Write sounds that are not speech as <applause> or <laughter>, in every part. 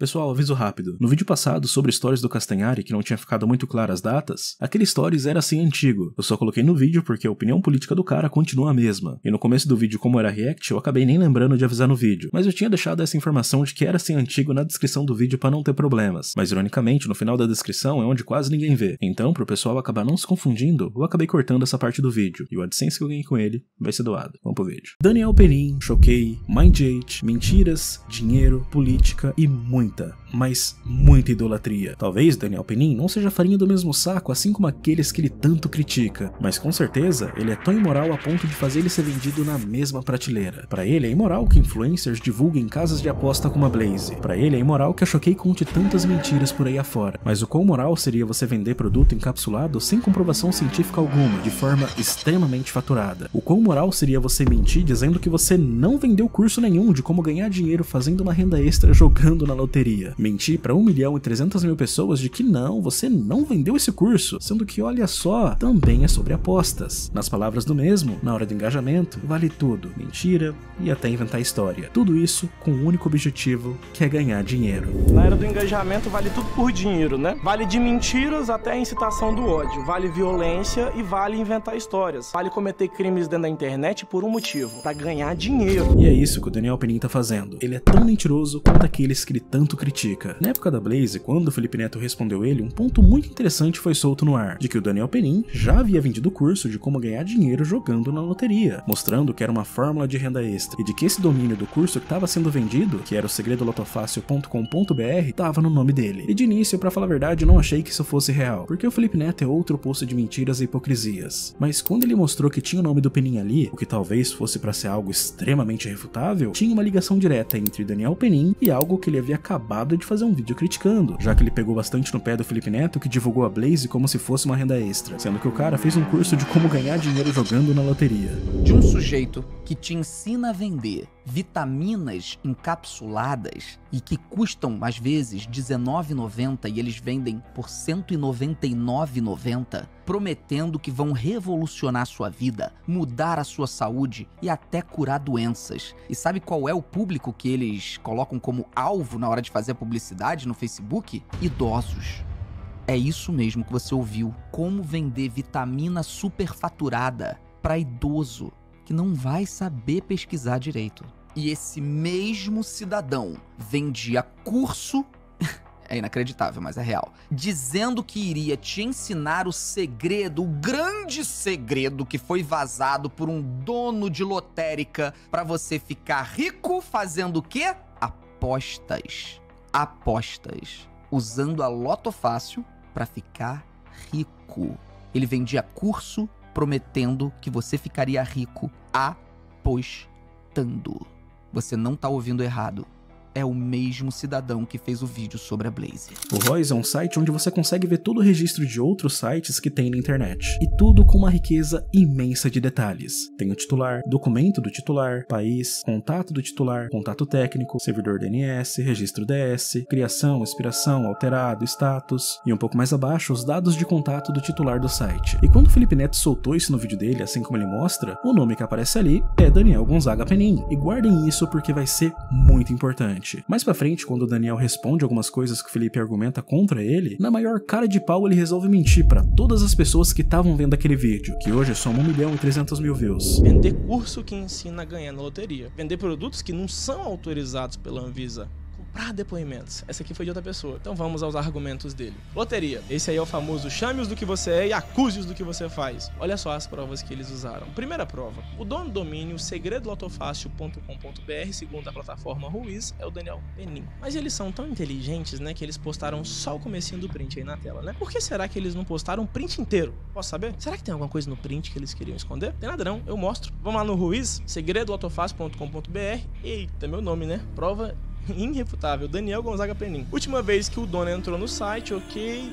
Pessoal, aviso rápido. No vídeo passado sobre stories do Castanhari, que não tinha ficado muito claras as datas, aquele stories era assim antigo. Eu só coloquei no vídeo porque a opinião política do cara continua a mesma. E no começo do vídeo, como era react, eu acabei nem lembrando de avisar no vídeo. Mas eu tinha deixado essa informação de que era assim antigo na descrição do vídeo para não ter problemas. Mas ironicamente, no final da descrição é onde quase ninguém vê. Então, pro pessoal acabar não se confundindo, eu acabei cortando essa parte do vídeo. E o AdSense que eu ganhei com ele vai ser doado. Vamos pro vídeo. Daniel Penin, Choquei, Mind8, mentiras, dinheiro, política e muita, mas muita idolatria. Talvez Daniel Penin não seja farinha do mesmo saco, assim como aqueles que ele tanto critica, mas com certeza ele é tão imoral a ponto de fazer ele ser vendido na mesma prateleira. Para ele é imoral que influencers divulguem casas de aposta como a Blaze. Para ele é imoral que a Choquei conte tantas mentiras por aí afora. Mas o quão moral seria você vender produto encapsulado sem comprovação científica alguma, de forma extremamente faturada? O quão moral seria você mentir dizendo que você não vendeu curso nenhum de como ganhar dinheiro fazendo uma renda extra jogando na loteria? Mentir para 1 milhão e 300 mil pessoas de que não, você não vendeu esse curso, sendo que olha só, também é sobre apostas. Nas palavras do mesmo, na hora do engajamento, vale tudo, mentira e até inventar história. Tudo isso com o um único objetivo, que é ganhar dinheiro. Na era do engajamento vale tudo por dinheiro, né? Vale de mentiras até a incitação do ódio, vale violência e vale inventar histórias. Vale cometer crimes dentro da internet por um motivo, para ganhar dinheiro. E é isso que o Daniel Penin tá fazendo. Ele é tão mentiroso quanto aqueles que ele tanto critica. Na época da Blaze, quando o Felipe Neto respondeu ele, um ponto muito interessante foi solto no ar, de que o Daniel Penin já havia vendido o curso de como ganhar dinheiro jogando na loteria, mostrando que era uma fórmula de renda extra, e de que esse domínio do curso que estava sendo vendido, que era o segredolotofácil.com.br, estava no nome dele. E de início, para falar a verdade, não achei que isso fosse real, porque o Felipe Neto é outro poço de mentiras e hipocrisias. Mas quando ele mostrou que tinha o nome do Penin ali, o que talvez fosse para ser algo extremamente refutável, tinha uma ligação direta entre Daniel Penin e algo que ele havia acabado de fazer um vídeo criticando, já que ele pegou bastante no pé do Felipe Neto que divulgou a Blaze como se fosse uma renda extra, sendo que o cara fez um curso de como ganhar dinheiro jogando na loteria. De um sujeito que te ensina a vender vitaminas encapsuladas e que custam às vezes R$19,90 e eles vendem por R$199,90, prometendo que vão revolucionar sua vida, mudar a sua saúde e até curar doenças. E sabe qual é o público que eles colocam como alvo na hora de fazer a publicidade no Facebook? Idosos. É isso mesmo que você ouviu. Como vender vitamina superfaturada para idoso que não vai saber pesquisar direito. E esse mesmo cidadão vendia curso. É inacreditável, mas é real. Dizendo que iria te ensinar o segredo, o grande segredo que foi vazado por um dono de lotérica para você ficar rico fazendo o quê? Apostas. Apostas. Usando a Loto Fácil para ficar rico. Ele vendia curso prometendo que você ficaria rico apostando. Você não está ouvindo errado é o mesmo cidadão que fez o vídeo sobre a Blaze. O Royce é um site onde você consegue ver todo o registro de outros sites que tem na internet. E tudo com uma riqueza imensa de detalhes. Tem o titular, documento do titular, país, contato do titular, contato técnico, servidor DNS, registro DS, criação, expiração, alterado, status, e um pouco mais abaixo os dados de contato do titular do site. E quando o Felipe Neto soltou isso no vídeo dele, assim como ele mostra, o nome que aparece ali é Daniel Gonzaga Penin. E guardem isso porque vai ser muito importante. Mais pra frente, quando o Daniel responde algumas coisas que o Felipe argumenta contra ele, na maior cara de pau ele resolve mentir para todas as pessoas que estavam vendo aquele vídeo, que hoje soma 1 milhão e 300 mil views. Vender curso que ensina a ganhar na loteria. Vender produtos que não são autorizados pela Anvisa comprar depoimentos. Essa aqui foi de outra pessoa. Então vamos aos argumentos dele. Loteria. Esse aí é o famoso chame-os do que você é e acuse-os do que você faz. Olha só as provas que eles usaram. Primeira prova. O dono do domínio segredolotofácil.com.br, segundo a plataforma Ruiz, é o Daniel Penin. Mas eles são tão inteligentes, né, que eles postaram só o comecinho do print aí na tela, né? Por que será que eles não postaram o print inteiro? Posso saber? Será que tem alguma coisa no print que eles queriam esconder? Tem nada não, eu mostro. Vamos lá no Ruiz, segredolotofácil.com.br. Eita, meu nome, né? Prova <laughs> irrefutável, Daniel Gonzaga Penin. Última vez que o dono entrou no site, ok.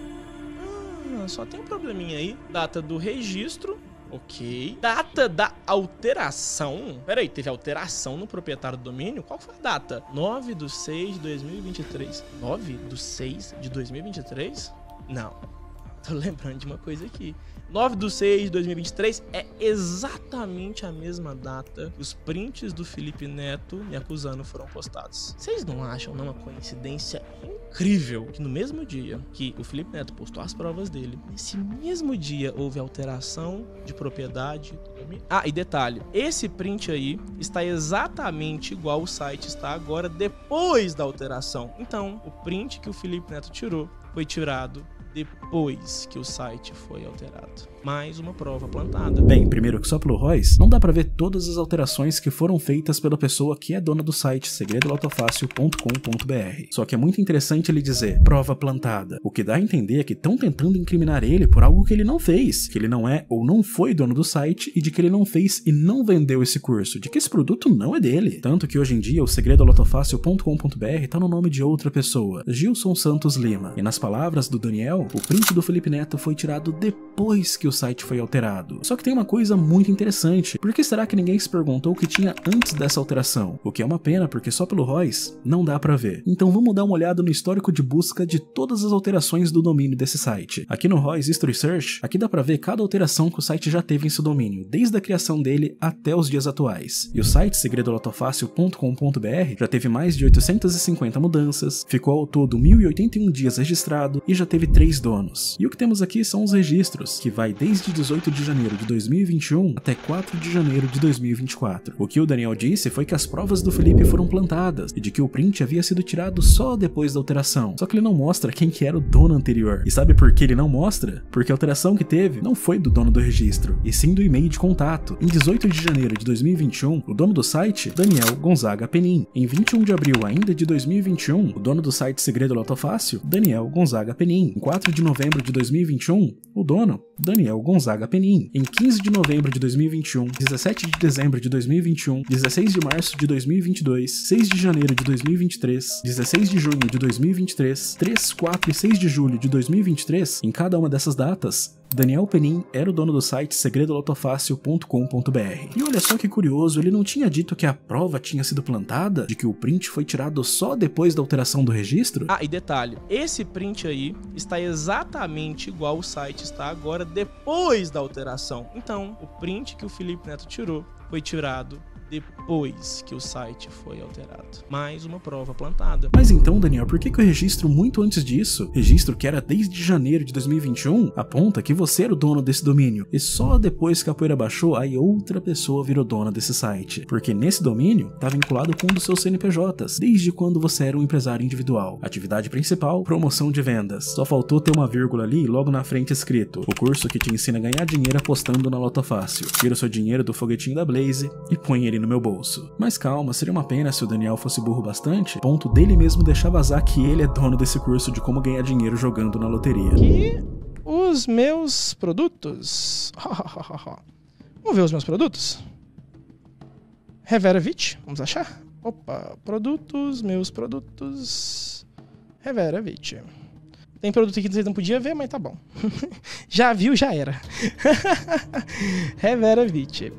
Ah, só tem um probleminha aí. Data do registro, Ok. Data da alteração. Pera aí, teve alteração no proprietário do domínio? Qual foi a data? 9 de 6 de 2023. 9 de 6 de 2023? Não. <laughs> tô lembrando de uma coisa aqui. 9 de 6 de 2023 é exatamente a mesma data que os prints do Felipe Neto me acusando foram postados. Vocês não acham não uma coincidência incrível que no mesmo dia que o Felipe Neto postou as provas dele, nesse mesmo dia houve alteração de propriedade do? Ah, e detalhe, esse print aí está exatamente igual o site está agora depois da alteração. Então, o print que o Felipe Neto tirou foi tirado depois que o site foi alterado mais uma prova plantada. Bem, primeiro que só pelo Royce, não dá para ver todas as alterações que foram feitas pela pessoa que é dona do site segredolautofácil.com.br. Só que é muito interessante ele dizer prova plantada, o que dá a entender que estão tentando incriminar ele por algo que ele não fez, que ele não é ou não foi dono do site e de que ele não fez e não vendeu esse curso, de que esse produto não é dele. Tanto que hoje em dia o segredolautofácil.com.br tá no nome de outra pessoa, Gilson Santos Lima. E nas palavras do Daniel, o print do Felipe Neto foi tirado depois que o site foi alterado. Só que tem uma coisa muito interessante, por que será que ninguém se perguntou o que tinha antes dessa alteração? O que é uma pena, porque só pelo Royce não dá para ver. Então vamos dar uma olhada no histórico de busca de todas as alterações do domínio desse site. Aqui no Royce History Search, aqui dá para ver cada alteração que o site já teve em seu domínio, desde a criação dele até os dias atuais. E o site segredolotofácil.com.br já teve mais de 850 mudanças, ficou ao todo 1081 dias registrado e já teve três donos. E o que temos aqui são os registros, que vai desde desde 18 de janeiro de 2021 até 4 de janeiro de 2024. O que o Daniel disse foi que as provas do Felipe foram plantadas e de que o print havia sido tirado só depois da alteração. Só que ele não mostra quem que era o dono anterior. E sabe por que ele não mostra? Porque a alteração que teve não foi do dono do registro, e sim do e-mail de contato. Em 18 de janeiro de 2021, o dono do site, Daniel Gonzaga Penin. Em 21 de abril ainda de 2021, o dono do site Segredo Lotofácil, Daniel Gonzaga Penin. Em 4 de novembro de 2021, o dono, Daniel Rafael Gonzaga Penin. Em 15 de novembro de 2021, 17 de dezembro de 2021, 16 de março de 2022, 6 de janeiro de 2023, 16 de junho de 2023, 3, 4 e 6 de julho de 2023, em cada uma dessas datas, Daniel Penin era o dono do site segredolautofácil.com.br. E olha só que curioso, ele não tinha dito que a prova tinha sido plantada, de que o print foi tirado só depois da alteração do registro? Ah, e detalhe, esse print aí está exatamente igual o site está agora depois da alteração. Então, o print que o Felipe Neto tirou foi tirado depois que o site foi alterado. Mais uma prova plantada. Mas então, Daniel, por que, que o registro muito antes disso, registro que era desde janeiro de 2021, aponta que você era o dono desse domínio? E só depois que a poeira baixou, aí outra pessoa virou dona desse site. Porque nesse domínio está vinculado com um dos seus CNPJs, desde quando você era um empresário individual. Atividade principal, promoção de vendas. Só faltou ter uma vírgula ali logo na frente escrito: o curso que te ensina a ganhar dinheiro apostando na Loto Fácil. Tira o seu dinheiro do foguetinho da Blaze e põe ele no meu bolso. Mas calma, seria uma pena se o Daniel fosse burro bastante, ponto dele mesmo deixar vazar que ele é dono desse curso de como ganhar dinheiro jogando na loteria. E os meus produtos. <laughs> Vamos ver os meus produtos? Reveravit, vamos achar? Opa, produtos, meus produtos. Reveravit. Tem produto aqui que vocês não podiam ver, mas tá bom. <laughs> já viu, já era. <laughs> Reveravit.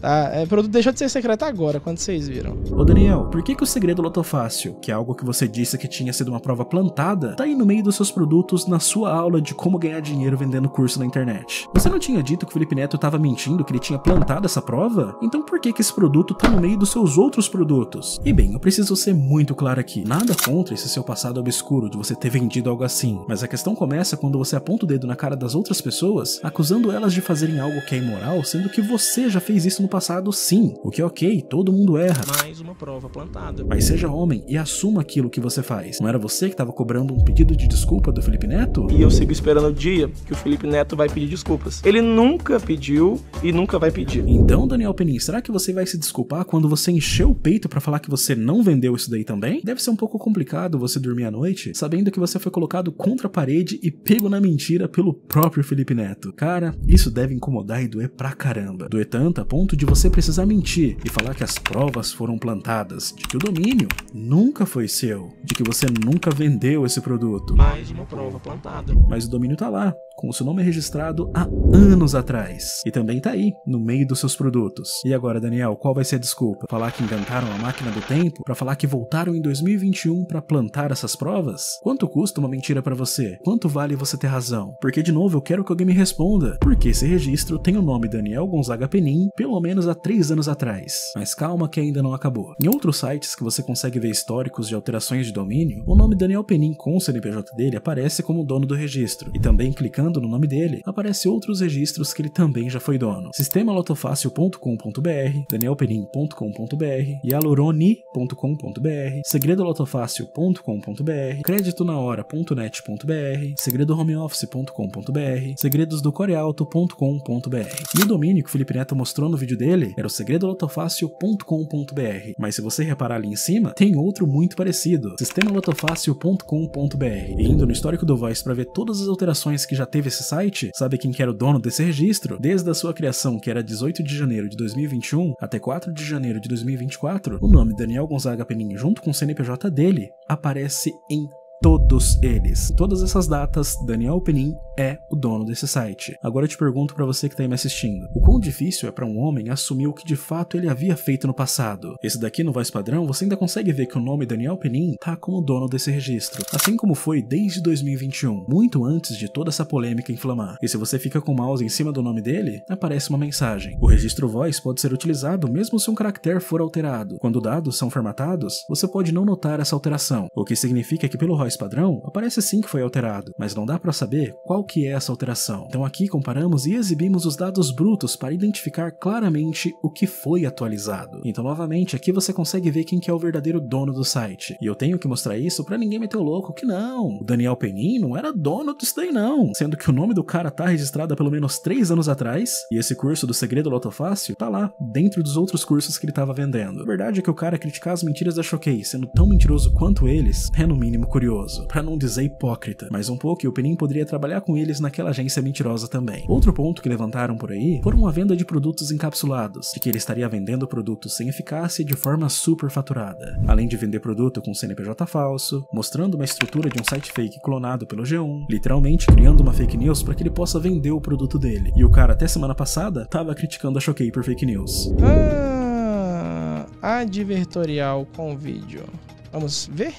Tá, é, produto deixou de ser secreto agora, quando vocês viram. Ô Daniel, por que, que o segredo Lotofácil, que é algo que você disse que tinha sido uma prova plantada, tá aí no meio dos seus produtos na sua aula de como ganhar dinheiro vendendo curso na internet? Você não tinha dito que o Felipe Neto tava mentindo, que ele tinha plantado essa prova? Então por que que esse produto tá no meio dos seus outros produtos? E bem, eu preciso ser muito claro aqui. Nada contra esse seu passado obscuro de você ter vendido algo assim, mas a questão começa quando você aponta o dedo na cara das outras pessoas, acusando elas de fazerem algo que é imoral, sendo que você já fez isso no passado sim, o que é ok, todo mundo erra. Mais uma prova plantada. Mas seja homem e assuma aquilo que você faz. Não era você que estava cobrando um pedido de desculpa do Felipe Neto? E eu sigo esperando o dia que o Felipe Neto vai pedir desculpas. Ele nunca pediu e nunca vai pedir. Então, Daniel Penin, será que você vai se desculpar quando você encheu o peito para falar que você não vendeu isso daí também? Deve ser um pouco complicado você dormir à noite sabendo que você foi colocado contra a parede e pego na mentira pelo próprio Felipe Neto. Cara, isso deve incomodar e doer pra caramba. Doer tanto a ponto de você precisar mentir e falar que as provas foram plantadas, de que o domínio nunca foi seu, de que você nunca vendeu esse produto. Mais uma prova plantada. Mas o domínio tá lá, com seu nome registrado há anos atrás. E também tá aí, no meio dos seus produtos. E agora, Daniel, qual vai ser a desculpa? Falar que inventaram a máquina do tempo? Para falar que voltaram em 2021 para plantar essas provas? Quanto custa uma mentira para você? Quanto vale você ter razão? Porque, de novo, eu quero que alguém me responda. Porque esse registro tem o nome Daniel Gonzaga Penin, pelo menos há três anos atrás. Mas calma que ainda não acabou. Em outros sites que você consegue ver históricos de alterações de domínio, o nome Daniel Penin com o CNPJ dele aparece como dono do registro. E também clicando no nome dele, aparece outros registros que ele também já foi dono. Sistemalotofácil.com.br, danielpenin.com.br, yaluroni.com.br, segredolotofácil.com.br, creditonaora.net.br, segredohomeoffice.com.br, segredosdocorealto.com.br. E o domínio que o Felipe Neto mostrou no vídeo dele era o segredolotofácil.com.br. Mas se você reparar ali em cima, tem outro muito parecido, sistemalotofácil.com.br. E indo no histórico do Voice para ver todas as alterações que já teve esse site, sabe quem que era o dono desse registro? Desde a sua criação, que era 18 de janeiro de 2021, até 4 de janeiro de 2024, o nome Daniel Gonzaga Penin junto com o CNPJ dele aparece em todos eles. Todas essas datas, Daniel Penin é o dono desse site. Agora eu te pergunto para você que tá aí me assistindo: o quão difícil é para um homem assumir o que de fato ele havia feito no passado? Esse daqui no Voz Padrão, você ainda consegue ver que o nome Daniel Penin tá como dono desse registro, assim como foi desde 2021, muito antes de toda essa polêmica inflamar. E se você fica com o mouse em cima do nome dele, aparece uma mensagem. O registro voice pode ser utilizado mesmo se um caractere for alterado. Quando dados são formatados, você pode não notar essa alteração, o que significa que pelo voice padrão aparece sim que foi alterado, mas não dá para saber qual que é essa alteração. Então aqui comparamos e exibimos os dados brutos para identificar claramente o que foi atualizado. Então novamente aqui você consegue ver quem que é o verdadeiro dono do site. E eu tenho que mostrar isso para ninguém meter o louco que não. O Daniel Penin não era dono disso daí não, sendo que o nome do cara tá registrado há pelo menos 3 anos atrás e esse curso do Segredo Lotofácil tá lá, dentro dos outros cursos que ele tava vendendo. A verdade é que o cara criticar as mentiras da Choquei sendo tão mentiroso quanto eles é no mínimo curioso, para não dizer hipócrita. Mas um pouco e o Penin poderia trabalhar com eles naquela agência mentirosa também. Outro ponto que levantaram por aí foram a venda de produtos encapsulados, de que ele estaria vendendo produtos sem eficácia de forma super faturada. Além de vender produto com CNPJ falso, mostrando uma estrutura de um site fake clonado pelo G1, literalmente criando uma fake news para que ele possa vender o produto dele. E o cara até semana passada tava criticando a Choquei por fake news. Ah, advertorial com vídeo. Vamos ver?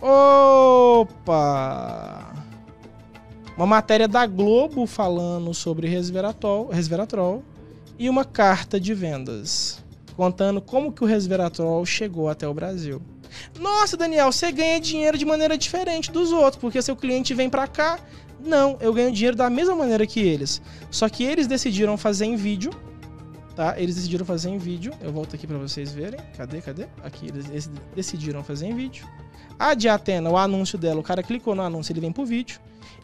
Opa! Uma matéria da Globo falando sobre resveratrol, resveratrol e uma carta de vendas contando como que o resveratrol chegou até o Brasil. Nossa, Daniel, você ganha dinheiro de maneira diferente dos outros, porque seu cliente vem para cá. Não, eu ganho dinheiro da mesma maneira que eles. Só que eles decidiram fazer em vídeo, tá? Eles decidiram fazer em vídeo. Eu volto aqui para vocês verem. Cadê, cadê? Aqui eles decidiram fazer em vídeo. A de Atena, o anúncio dela, o cara clicou no anúncio, ele vem pro vídeo.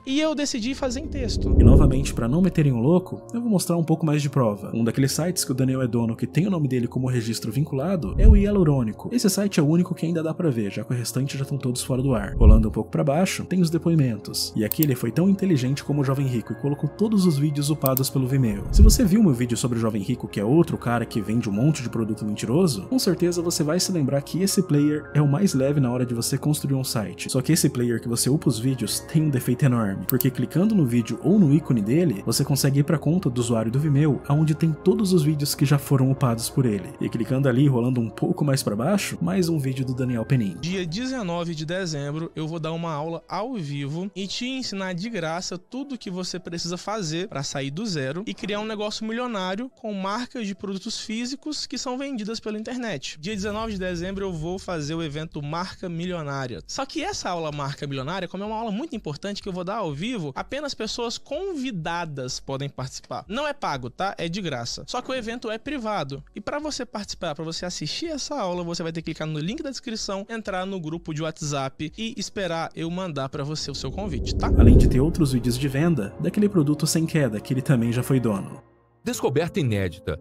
E eu decidi fazer em texto. E novamente, para não meterem o louco, eu vou mostrar um pouco mais de prova. Um daqueles sites que o Daniel é dono que tem o nome dele como registro vinculado é o Hialurônico. Esse site é o único que ainda dá para ver, já que o restante já estão todos fora do ar. Rolando um pouco para baixo, tem os depoimentos. E aqui ele foi tão inteligente como o Jovem Rico e colocou todos os vídeos upados pelo Vimeo. Se você viu meu vídeo sobre o Jovem Rico, que é outro cara que vende um monte de produto mentiroso, com certeza você vai se lembrar que esse player é o mais leve na hora de você construir um site. Só que esse player que você upa os vídeos tem um defeito enorme, porque clicando no vídeo ou no ícone dele, você consegue ir para a conta do usuário do Vimeo, aonde tem todos os vídeos que já foram upados por ele. E clicando ali, rolando um pouco mais para baixo, mais um vídeo do Daniel Penin. Dia 19 de dezembro, eu vou dar uma aula ao vivo e te ensinar de graça tudo o que você precisa fazer para sair do zero e criar um negócio milionário com marcas de produtos físicos que são vendidas pela internet. Dia 19 de dezembro eu vou fazer o evento Marca Milionária. Só que essa aula Marca Milionária, como é uma aula muito importante que eu vou dar ao vivo, apenas pessoas convidadas podem participar. Não é pago, tá? É de graça. Só que o evento é privado. E para você participar, para você assistir essa aula, você vai ter que clicar no link da descrição, entrar no grupo de WhatsApp e esperar eu mandar para você o seu convite, tá? Além de ter outros vídeos de venda daquele produto sem queda que ele também já foi dono. Descoberta inédita.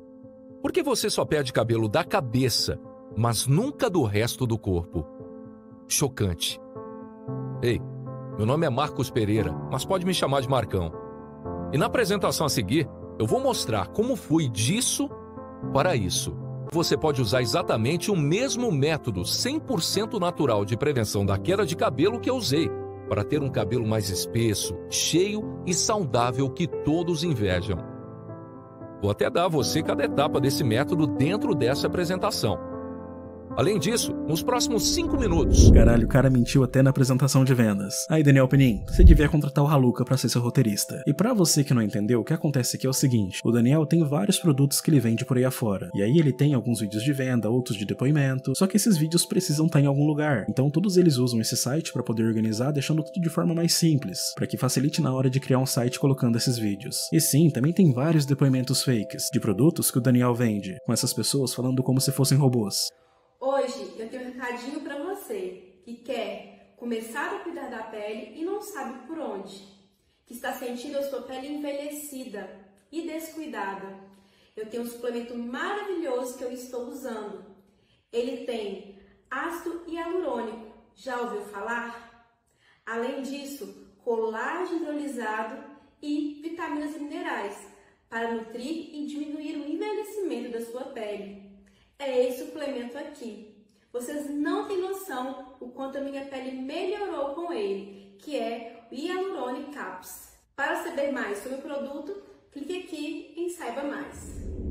Por que você só perde cabelo da cabeça, mas nunca do resto do corpo? Chocante. Ei, meu nome é Marcos Pereira, mas pode me chamar de Marcão. E na apresentação a seguir, eu vou mostrar como fui disso para isso. Você pode usar exatamente o mesmo método 100% natural de prevenção da queda de cabelo que eu usei. para ter um cabelo mais espesso, cheio e saudável que todos invejam. Vou até dar a você cada etapa desse método dentro dessa apresentação. Além disso, nos próximos 5 minutos. Caralho, o cara mentiu até na apresentação de vendas. Aí, Daniel Penin, você devia contratar o Haluca para ser seu roteirista. E para você que não entendeu, o que acontece aqui é o seguinte: o Daniel tem vários produtos que ele vende por aí afora. E aí ele tem alguns vídeos de venda, outros de depoimento. Só que esses vídeos precisam estar em algum lugar. Então todos eles usam esse site para poder organizar, deixando tudo de forma mais simples, para que facilite na hora de criar um site colocando esses vídeos. E sim, também tem vários depoimentos fakes de produtos que o Daniel vende, com essas pessoas falando como se fossem robôs. Hoje eu tenho um recadinho para você que quer começar a cuidar da pele e não sabe por onde, que está sentindo a sua pele envelhecida e descuidada. Eu tenho um suplemento maravilhoso que eu estou usando. Ele tem ácido hialurônico. Já ouviu falar? Além disso, colágeno hidrolisado e vitaminas e minerais para nutrir e diminuir o envelhecimento da sua pele é esse suplemento aqui. Vocês não têm noção o quanto a minha pele melhorou com ele, que é o Hyaluronic Caps. Para saber mais sobre o produto, clique aqui em Saiba Mais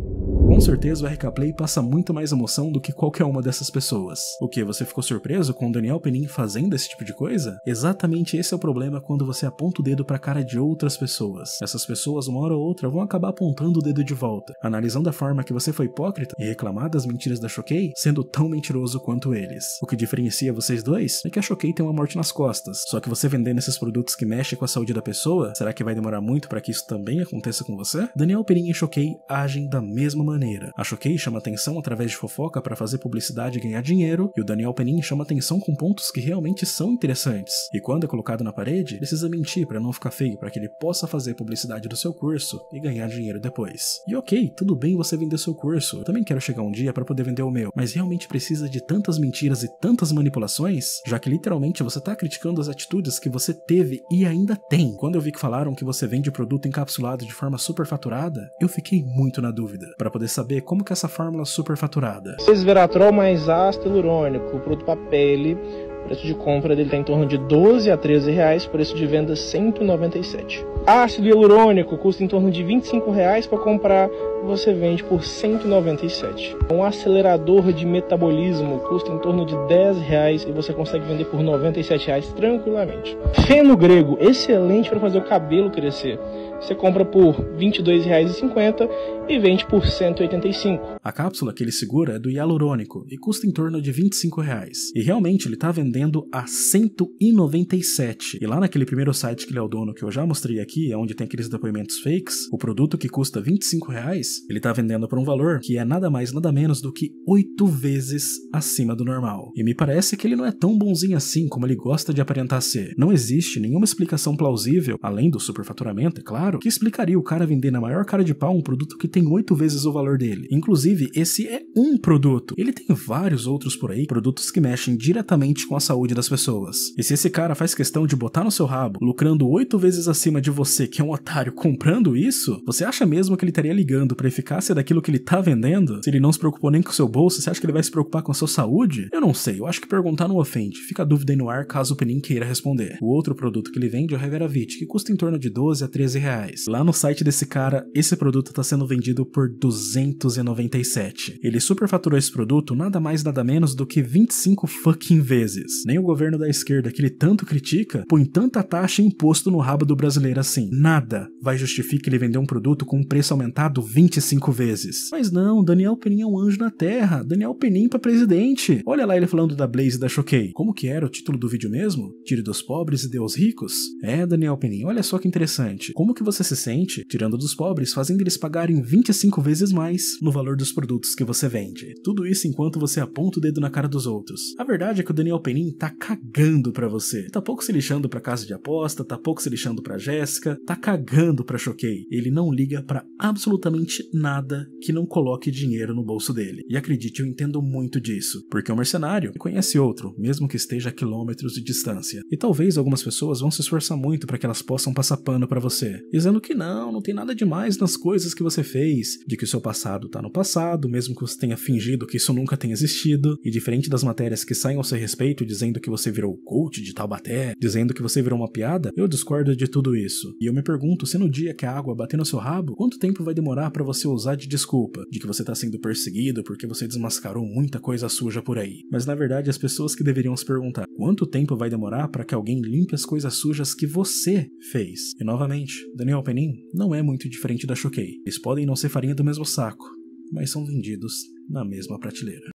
certeza o RK Play passa muito mais emoção do que qualquer uma dessas pessoas. O que? Você ficou surpreso com o Daniel Penin fazendo esse tipo de coisa? Exatamente esse é o problema quando você aponta o dedo pra cara de outras pessoas. Essas pessoas, uma hora ou outra, vão acabar apontando o dedo de volta, analisando a forma que você foi hipócrita e reclamar das mentiras da Choquei, sendo tão mentiroso quanto eles. O que diferencia vocês dois é que a Choquei tem uma morte nas costas, só que você vendendo esses produtos que mexem com a saúde da pessoa, será que vai demorar muito para que isso também aconteça com você? Daniel Penin e Choquei agem da mesma maneira maneira. A Choquei chama atenção através de fofoca para fazer publicidade e ganhar dinheiro, e o Daniel Penin chama atenção com pontos que realmente são interessantes. E quando é colocado na parede, precisa mentir para não ficar feio, para que ele possa fazer publicidade do seu curso e ganhar dinheiro depois. E ok, tudo bem você vender seu curso. Eu também quero chegar um dia para poder vender o meu, mas realmente precisa de tantas mentiras e tantas manipulações, já que literalmente você tá criticando as atitudes que você teve e ainda tem. Quando eu vi que falaram que você vende produto encapsulado de forma superfaturada, eu fiquei muito na dúvida para poder saber saber como que essa fórmula superfaturada. Resveratrol mais ácido hialurônico, para pele, preço de compra dele está em torno de 12 a 13 reais, preço de venda 197. Ácido hialurônico custa em torno de 25 reais para comprar, você vende por 197. Um acelerador de metabolismo custa em torno de 10 reais e você consegue vender por 97 reais tranquilamente. Feno grego, excelente para fazer o cabelo crescer. Você compra por R$ 22,50 e vende por R$ 185. A cápsula que ele segura é do hialurônico e custa em torno de 25 reais. E realmente ele está vendendo a 197. E lá naquele primeiro site que ele é o dono, que eu já mostrei aqui, é onde tem aqueles depoimentos fakes, o produto que custa 25 reais, ele está vendendo por um valor que é nada mais nada menos do que oito vezes acima do normal. E me parece que ele não é tão bonzinho assim como ele gosta de aparentar ser. Não existe nenhuma explicação plausível, além do superfaturamento, é claro, que explicaria o cara vender na maior cara de pau um produto que tem oito vezes o valor dele. Inclusive, esse é um produto. Ele tem vários outros por aí, produtos que mexem diretamente com a saúde das pessoas. E se esse cara faz questão de botar no seu rabo, lucrando oito vezes acima de você, que é um otário, comprando isso, você acha mesmo que ele estaria ligando pra eficácia daquilo que ele tá vendendo? Se ele não se preocupou nem com o seu bolso, você acha que ele vai se preocupar com a sua saúde? Eu não sei, eu acho que perguntar não ofende. Fica a dúvida aí no ar caso o Penin queira responder. O outro produto que ele vende é o Reveravit, que custa em torno de 12 a 13 reais. Lá no site desse cara, esse produto está sendo vendido por 297. Ele superfaturou esse produto nada mais nada menos do que 25 fucking vezes. Nem o governo da esquerda que ele tanto critica põe tanta taxa e imposto no rabo do brasileiro assim. Nada vai justificar ele vender um produto com um preço aumentado 25 vezes. Mas não, Daniel Penin é um anjo na terra. Daniel Penin para presidente. Olha lá ele falando da Blaze e da Choquei. Como que era o título do vídeo mesmo? Tire dos pobres e dê aos ricos? É, Daniel Penin, olha só que interessante. Como que você se sente tirando dos pobres, fazendo eles pagarem 25 vezes mais no valor dos produtos que você vende. Tudo isso enquanto você aponta o dedo na cara dos outros. A verdade é que o Daniel Penin tá cagando pra você. Tá pouco se lixando pra casa de aposta, tá pouco se lixando pra Jéssica, tá cagando pra Choquei. Ele não liga para absolutamente absolutamente nada que não coloque dinheiro no bolso dele. E acredite, eu entendo muito disso, porque o um mercenário conhece outro, mesmo que esteja a quilômetros de distância. E talvez algumas pessoas vão se esforçar muito para que elas possam passar pano para você, dizendo que não, não tem nada demais nas coisas que você fez, de que o seu passado tá no passado, mesmo que você tenha fingido que isso nunca tenha existido, e diferente das matérias que saem ao seu respeito dizendo que você virou coach de Taubaté, dizendo que você virou uma piada, eu discordo de tudo isso. E eu me pergunto se no dia que a água bater no seu rabo, quanto tempo vai demorar para você usar de desculpa, de que você tá sendo perseguido porque você desmascarou muita coisa suja por aí. Mas na verdade as pessoas que deveriam se perguntar quanto tempo vai demorar para que alguém limpe as coisas sujas que você fez. E novamente, Daniel Penin não é muito diferente da Choquei. Eles podem não ser farinha do mesmo saco, mas são vendidos na mesma prateleira.